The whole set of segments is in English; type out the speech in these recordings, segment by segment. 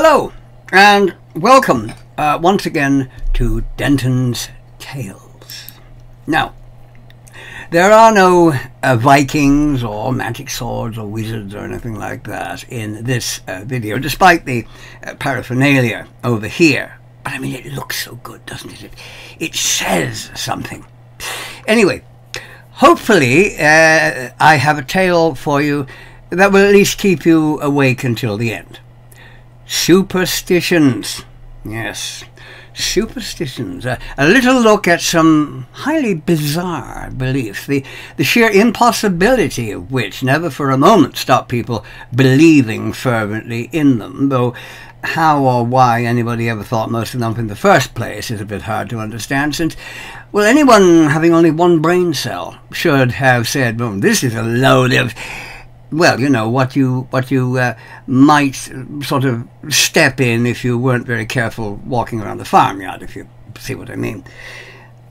Hello, and welcome uh, once again to Denton's Tales. Now, there are no uh, Vikings or magic swords or wizards or anything like that in this uh, video, despite the uh, paraphernalia over here. But I mean, it looks so good, doesn't it? It, it says something. Anyway, hopefully, uh, I have a tale for you that will at least keep you awake until the end. Superstitions. Yes, superstitions. A, a, little look at some highly bizarre beliefs, the, the sheer impossibility of which never for a moment stop people believing fervently in them, though how or why anybody ever thought most of them in the first place is a bit hard to understand, since, well, anyone having only one brain cell should have said, well, this is a load of well, you know what you what you uh, might sort of step in if you weren't very careful walking around the farmyard, if you see what I mean.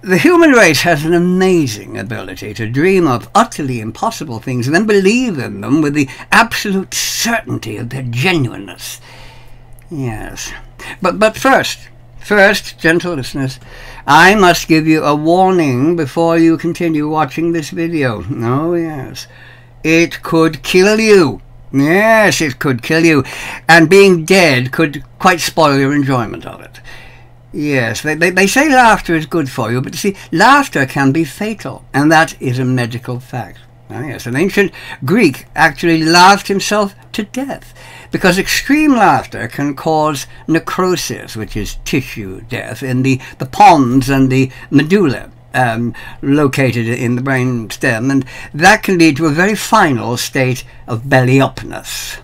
The human race has an amazing ability to dream of utterly impossible things and then believe in them with the absolute certainty of their genuineness. Yes, but but first, first, gentle listeners, I must give you a warning before you continue watching this video. Oh yes. It could kill you. Yes, it could kill you. And being dead could quite spoil your enjoyment of it. Yes, they, they, they say laughter is good for you, but you see, laughter can be fatal, and that is a medical fact. Oh, yes, an ancient Greek actually laughed himself to death because extreme laughter can cause necrosis, which is tissue death, in the, the pons and the medulla um, located in the brain stem, and that can lead to a very final state of belly upness.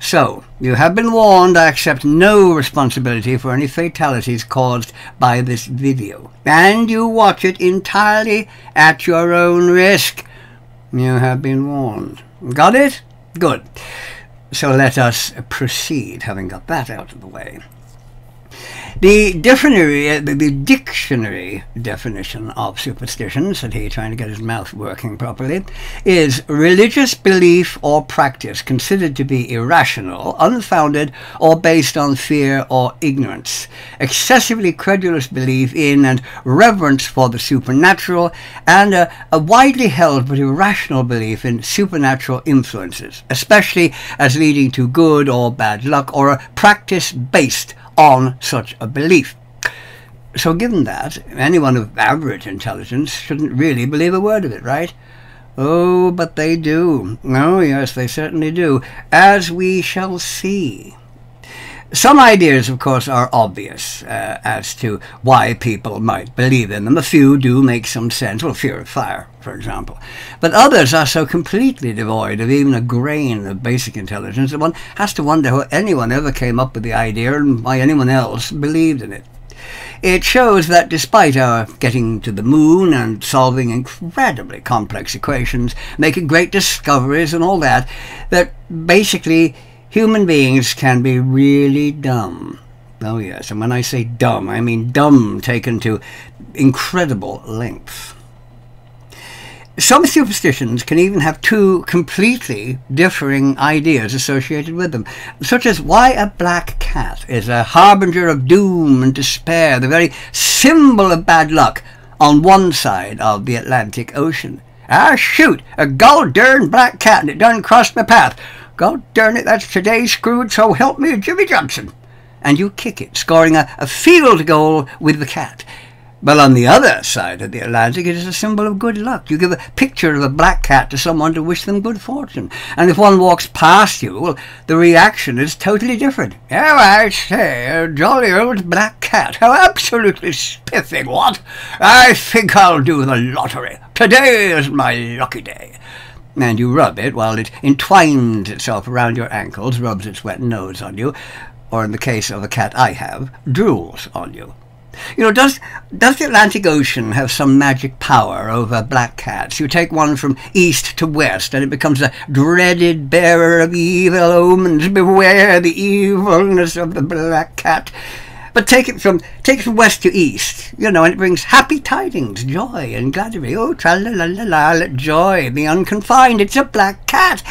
So, you have been warned I accept no responsibility for any fatalities caused by this video, and you watch it entirely at your own risk. You have been warned. Got it? Good. So let us proceed, having got that out of the way. The dictionary, uh, the dictionary definition of superstition, said he, trying to get his mouth working properly, is religious belief or practice considered to be irrational, unfounded, or based on fear or ignorance. Excessively credulous belief in and reverence for the supernatural, and a, a widely held but irrational belief in supernatural influences, especially as leading to good or bad luck, or a practice based on such a belief. So, given that, anyone of average intelligence shouldn't really believe a word of it, right? Oh, but they do. Oh, yes, they certainly do, as we shall see. Some ideas, of course, are obvious uh, as to why people might believe in them. A few do make some sense. Well, fear of fire, for example. But others are so completely devoid of even a grain of basic intelligence that one has to wonder how anyone ever came up with the idea and why anyone else believed in it. It shows that despite our getting to the moon and solving incredibly complex equations, making great discoveries and all that, that basically Human beings can be really dumb. Oh, yes, and when I say dumb, I mean dumb taken to incredible lengths. Some superstitions can even have two completely differing ideas associated with them, such as why a black cat is a harbinger of doom and despair, the very symbol of bad luck on one side of the Atlantic Ocean. Ah, shoot, a gol darn black cat and it done crossed my path. God darn it, that's today's screwed, so help me, Jimmy Johnson. And you kick it, scoring a, a field goal with the cat. Well, on the other side of the Atlantic, it is a symbol of good luck. You give a picture of a black cat to someone to wish them good fortune. And if one walks past you, well, the reaction is totally different. Oh, I say, a jolly old black cat. How absolutely spiffing, what? I think I'll do the lottery. Today is my lucky day and you rub it while it entwines itself around your ankles, rubs its wet nose on you, or in the case of a cat I have, drools on you. You know, does does the Atlantic Ocean have some magic power over black cats? You take one from east to west, and it becomes a dreaded bearer of evil omens. Beware the evilness of the black cat. But take it from take it from west to east, you know, and it brings happy tidings, joy, and gladdery. Oh, tra la la la la, joy be unconfined. It's a black cat.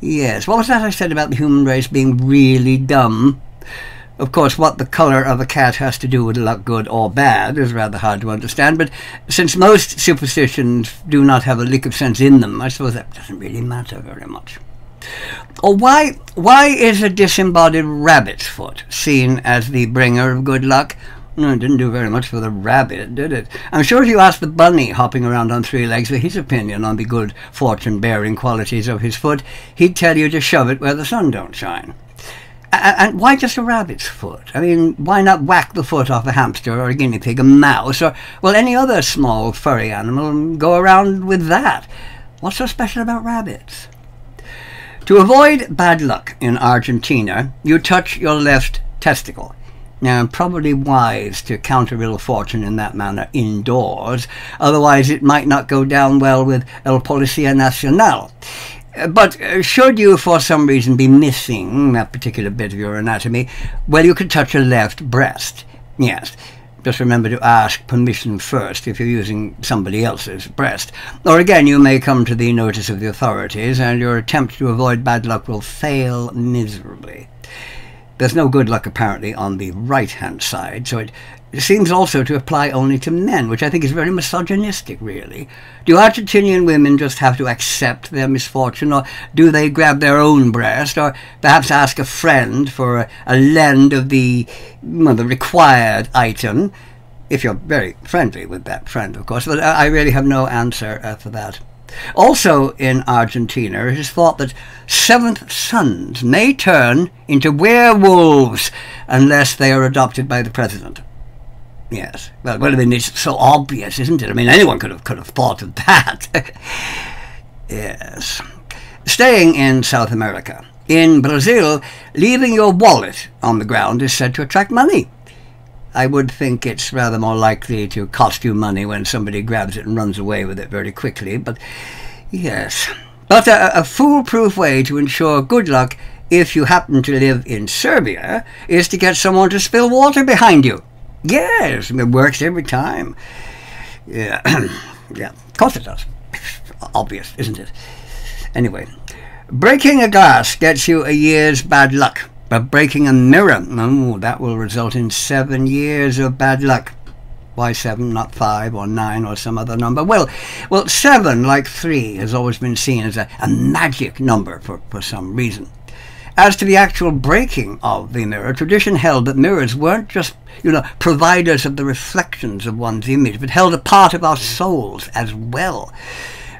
Yes, what was that I said about the human race being really dumb? Of course, what the colour of a cat has to do with luck, good or bad, is rather hard to understand, but since most superstitions do not have a lick of sense in them, I suppose that doesn't really matter very much. Or why, why is a disembodied rabbit's foot seen as the bringer of good luck? No, it didn't do very much for the rabbit, did it? I'm sure if you asked the bunny hopping around on three legs for his opinion on the good fortune-bearing qualities of his foot, he'd tell you to shove it where the sun don't shine. And why just a rabbit's foot? I mean, why not whack the foot off a hamster or a guinea pig, a mouse, or, well, any other small furry animal and go around with that? What's so special about rabbits? To avoid bad luck in Argentina, you touch your left testicle. Now, probably wise to counter ill fortune in that manner indoors, otherwise it might not go down well with El Policía Nacional. But uh, should you, for some reason, be missing that particular bit of your anatomy, well, you could touch your left breast. Yes. Just remember to ask permission first if you're using somebody else's breast. Or again, you may come to the notice of the authorities, and your attempt to avoid bad luck will fail miserably. There's no good luck apparently on the right hand side, so it seems also to apply only to men, which I think is very misogynistic, really. Do Argentinian women just have to accept their misfortune, or do they grab their own breast, or perhaps ask a friend for a, a lend of the, well, the required item? If you're very friendly with that friend, of course, but I really have no answer uh, for that. Also in Argentina, it is thought that seventh sons may turn into werewolves unless they are adopted by the president. Yes. Well, well, I mean, it's so obvious, isn't it? I mean, anyone could have could have thought of that. yes. Staying in South America. In Brazil, leaving your wallet on the ground is said to attract money. I would think it's rather more likely to cost you money when somebody grabs it and runs away with it very quickly, but yes. But a, a foolproof way to ensure good luck if you happen to live in Serbia is to get someone to spill water behind you. Yes, it works every time. Yeah, yeah, of course it does. Obvious, isn't it? Anyway, breaking a glass gets you a year's bad luck, but breaking a mirror, oh, that will result in seven years of bad luck. Why seven, not five or nine or some other number? Well, well, seven, like three, has always been seen as a, a magic number for, for some reason. As to the actual breaking of the mirror, tradition held that mirrors weren't just, you know, providers of the reflections of one's image, but held a part of our souls as well.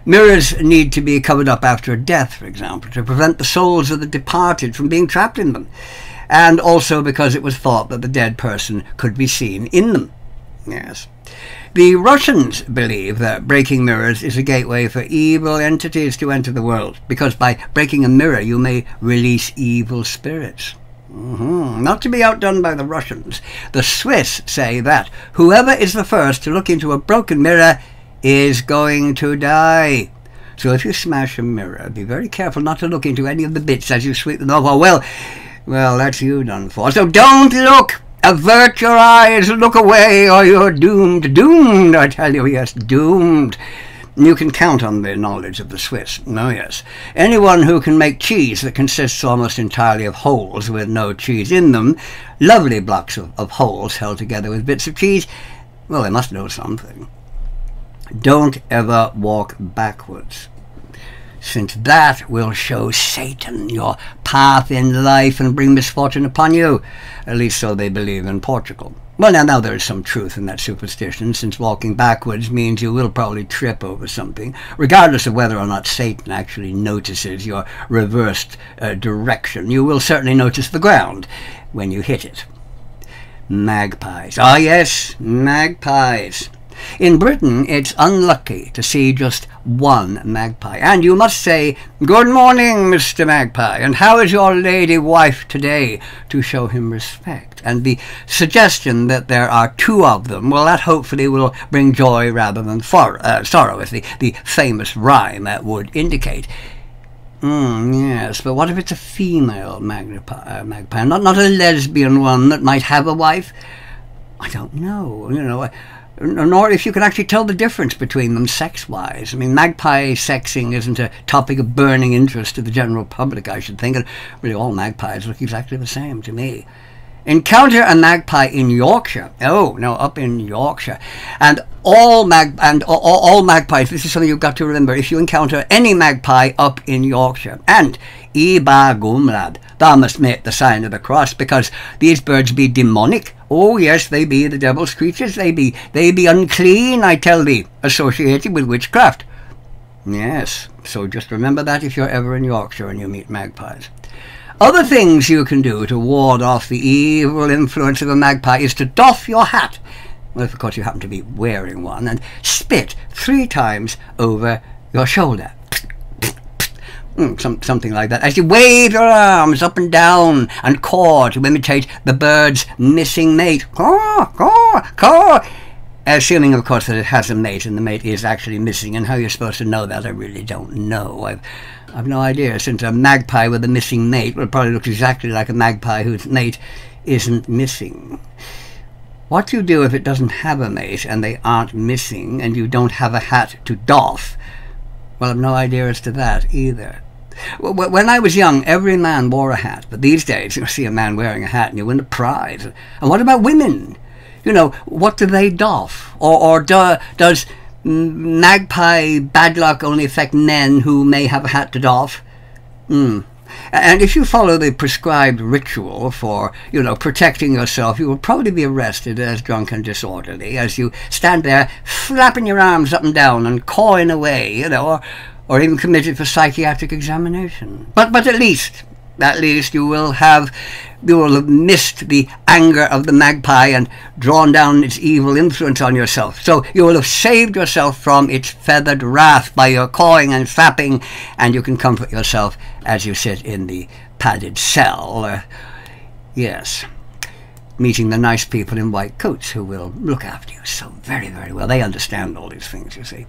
Mirrors need to be covered up after a death, for example, to prevent the souls of the departed from being trapped in them, and also because it was thought that the dead person could be seen in them. Yes. The Russians believe that breaking mirrors is a gateway for evil entities to enter the world, because by breaking a mirror you may release evil spirits. Mm-hmm. Not to be outdone by the Russians, the Swiss say that whoever is the first to look into a broken mirror is going to die. So if you smash a mirror, be very careful not to look into any of the bits as you sweep them off. Well, well, that's you done for. So don't look! Avert your eyes, look away, or you're doomed. Doomed, I tell you, yes, doomed. You can count on the knowledge of the Swiss. Oh, yes. Anyone who can make cheese that consists almost entirely of holes with no cheese in them, lovely blocks of, of holes held together with bits of cheese, well, they must know something. Don't ever walk backwards since that will show Satan your path in life and bring misfortune upon you. At least so they believe in Portugal. Well, now, now there is some truth in that superstition, since walking backwards means you will probably trip over something, regardless of whether or not Satan actually notices your reversed uh, direction. You will certainly notice the ground when you hit it. Magpies. Ah, yes, magpies. In Britain, it's unlucky to see just one magpie. And you must say, Good morning, Mr. Magpie, and how is your lady wife today, to show him respect. And the suggestion that there are two of them, well, that hopefully will bring joy rather than for, uh, sorrow, as the, the famous rhyme that would indicate. Mm, yes, but what if it's a female magpie, uh, magpie, not, not a lesbian one that might have a wife? I don't know. You know, nor if you can actually tell the difference between them sex-wise. I mean, magpie sexing isn't a topic of burning interest to the general public, I should think, and really all magpies look exactly the same to me. encounter a magpie in Yorkshire. Oh no, up in Yorkshire, and all mag and all, all, magpies. This is something you've got to remember. If you encounter any magpie up in Yorkshire, and Iba Gumlad, thou must make the sign of the cross because these birds be demonic. Oh yes, they be the devil's creatures. They be they be unclean. I tell thee, associated with witchcraft. Yes, so just remember that if you're ever in Yorkshire and you meet magpies. Other things you can do to ward off the evil influence of a magpie is to doff your hat, well, if of course you happen to be wearing one, and spit three times over your shoulder. Mm, some, something like that, as you wave your arms up and down and caw to imitate the bird's missing mate. Caw, caw, caw. Assuming, of course, that it has a mate and the mate is actually missing, and how you're supposed to know that, I really don't know. I've I've no idea, since a magpie with a missing mate will probably look exactly like a magpie whose mate isn't missing. What do you do if it doesn't have a mate and they aren't missing and you don't have a hat to doff, well, I've no idea as to that either. When I was young, every man wore a hat, but these days you see a man wearing a hat and you win a prize. And what about women? You know, what do they doff? Or, or do, does magpie bad luck only affect men who may have a hat to doff. Mm. And if you follow the prescribed ritual for, you know, protecting yourself, you will probably be arrested as drunk and disorderly as you stand there flapping your arms up and down and cawing away, you know, or, or even committed for psychiatric examination. But, but at least, at least you will have you will have missed the anger of the magpie and drawn down its evil influence on yourself. So you will have saved yourself from its feathered wrath by your cawing and fapping, and you can comfort yourself as you sit in the padded cell. Uh, yes. Meeting the nice people in white coats who will look after you so very, very well. They understand all these things, you see.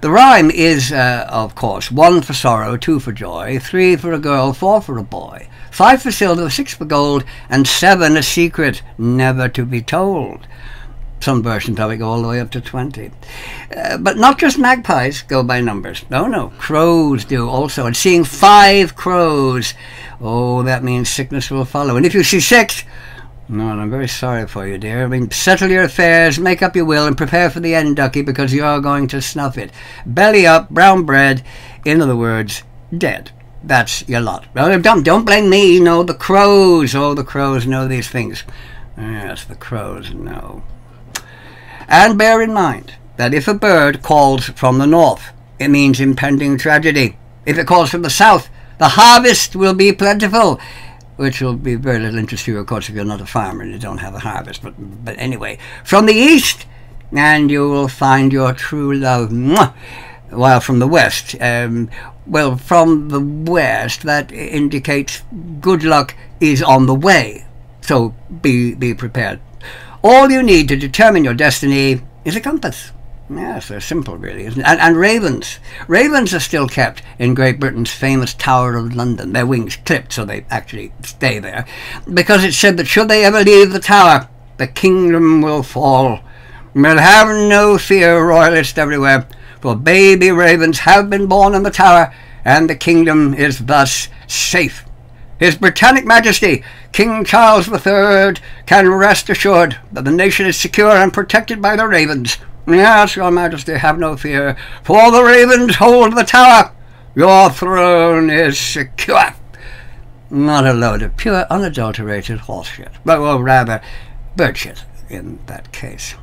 The rhyme is, uh, of course, one for sorrow, two for joy, three for a girl, four for a boy, five for silver, six for gold, and seven a secret never to be told. Some versions probably go all the way up to 20. Uh, but not just magpies go by numbers. No, no, crows do also. And seeing five crows, oh, that means sickness will follow. And if you see six, no, I'm very sorry for you, dear. I mean, settle your affairs, make up your will, and prepare for the end, ducky, because you're going to snuff it. Belly up, brown bread, in other words, dead. That's your lot. Well, don't, don't blame me, no, the crows. Oh, the crows know these things. Yes, the crows know. And bear in mind that if a bird calls from the north, it means impending tragedy. If it calls from the south, the harvest will be plentiful which will be very little interest to you, of course, if you're not a farmer and you don't have a harvest. But, but anyway, from the east, and you will find your true love. Mwah! While from the west, um, well, from the west, that indicates good luck is on the way. So be be prepared. All you need to determine your destiny is a compass. Yes, they're simple, really, isn't it? And, and, ravens. Ravens are still kept in Great Britain's famous Tower of London. Their wings clipped so they actually stay there. Because it's said that should they ever leave the tower, the kingdom will fall. We'll have no fear, royalists everywhere, for baby ravens have been born in the tower, and the kingdom is thus safe. His Britannic Majesty, King Charles III, can rest assured that the nation is secure and protected by the ravens. Yes, your majesty, have no fear, for the ravens hold the tower. Your throne is secure. Not a load of pure, unadulterated horseshit, but, well, rather, birdshit in that case.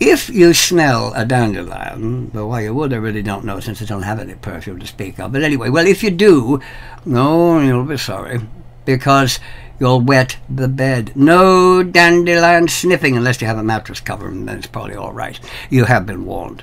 If you smell a dandelion, though why you would, I really don't know since I don't have any perfume to speak of. But anyway, well, if you do, no, you'll be sorry, because You'll wet the bed. No dandelion sniffing unless you have a mattress cover, and then it's probably all right. You have been warned.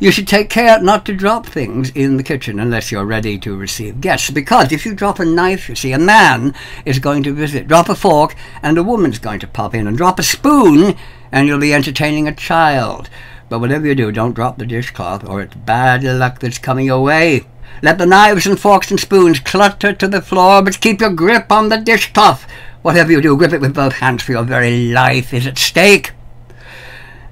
You should take care not to drop things in the kitchen unless you're ready to receive guests, because if you drop a knife, you see, a man is going to visit. Drop a fork, and a woman's going to pop in. And drop a spoon, and you'll be entertaining a child. But whatever you do, don't drop the dishcloth, or it's bad luck that's coming your way. Let the knives and forks and spoons clutter to the floor, but keep your grip on the dishcloth. Whatever you do, grip it with both hands, for your very life is at stake.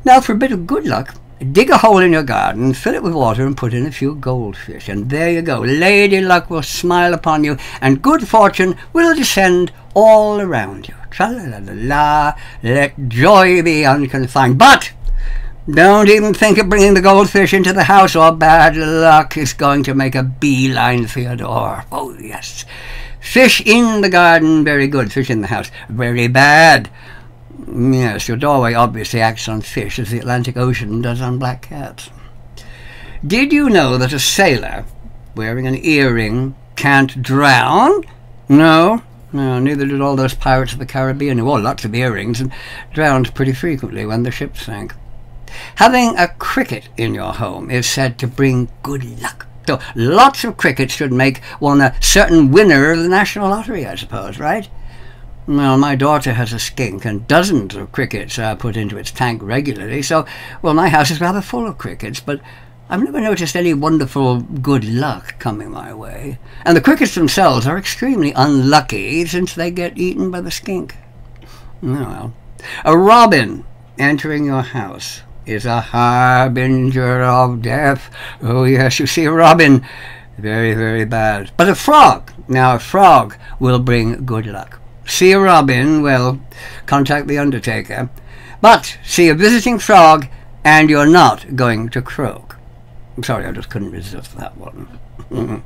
Now, for a bit of good luck, dig a hole in your garden, fill it with water, and put in a few goldfish. And there you go. Lady Luck will smile upon you, and good fortune will descend all around you. Tra la la la, let joy be unconfined. But don't even think of bringing the goldfish into the house, or bad luck is going to make a beeline for your door. Oh, yes. Fish in the garden, very good. Fish in the house, very bad. Yes, your doorway obviously acts on fish as the Atlantic Ocean does on black cats. Did you know that a sailor wearing an earring can't drown? No, no, neither did all those pirates of the Caribbean who wore lots of earrings and drowned pretty frequently when the ship sank. Having a cricket in your home is said to bring good luck. So lots of crickets should make one a certain winner of the national lottery, I suppose, right? Well, my daughter has a skink, and dozens of crickets are put into its tank regularly, so, well, my house is rather full of crickets, but I've never noticed any wonderful good luck coming my way. And the crickets themselves are extremely unlucky since they get eaten by the skink. Oh, well. A robin entering your house is a harbinger of death. Oh, yes, you see, a robin, very, very bad. But a frog, now a frog will bring good luck. See a robin, well, contact the undertaker. But see a visiting frog, and you're not going to croak. Sorry, I just couldn't resist that one.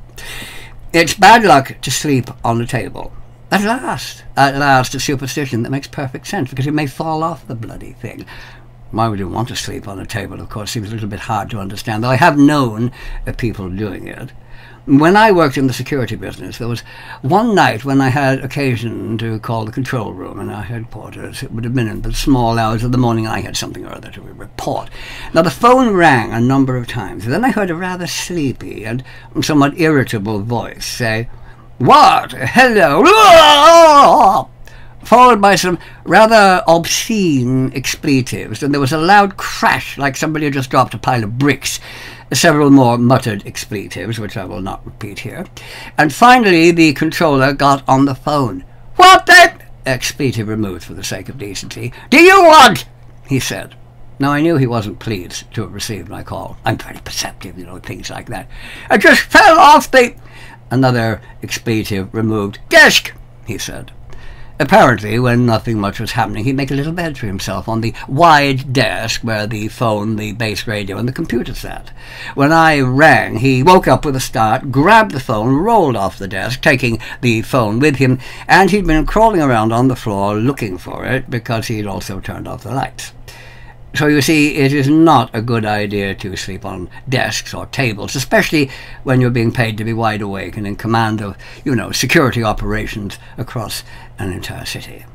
it's bad luck to sleep on the table. At last, at last, a superstition that makes perfect sense because it may fall off the bloody thing. Why would you want to sleep on a table, of course, seems a little bit hard to understand, though I have known uh, people doing it. When I worked in the security business, there was one night when I had occasion to call the control room in our headquarters. It would have been in the small hours of the morning. I had something or other to report. Now, the phone rang a number of times. Then I heard a rather sleepy and somewhat irritable voice say, What? Hello? Followed by some rather obscene expletives, and there was a loud crash like somebody had just dropped a pile of bricks several more muttered expletives, which I will not repeat here, and finally the controller got on the phone. What the expletive removed for the sake of decency. Do you want? he said. Now I knew he wasn't pleased to have received my call. I'm very perceptive, you know, things like that. I just fell off the another expletive removed. Desk, he said. Apparently, when nothing much was happening, he'd make a little bed for himself on the wide desk where the phone, the base radio, and the computer sat. When I rang, he woke up with a start, grabbed the phone, rolled off the desk, taking the phone with him, and he'd been crawling around on the floor looking for it because he'd also turned off the lights. So you see, it is not a good idea to sleep on desks or tables, especially when you're being paid to be wide awake and in command of, you know, security operations across an entire city.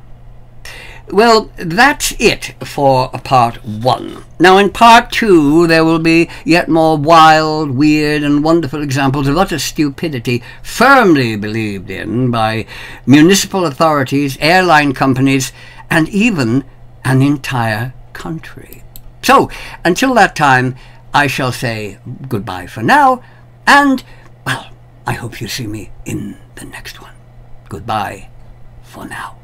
Well, that's it for part one. Now, in part two, there will be yet more wild, weird, and wonderful examples of utter stupidity firmly believed in by municipal authorities, airline companies, and even an entire country. So, until that time, I shall say goodbye for now, and, well, I hope you see me in the next one. Goodbye for now.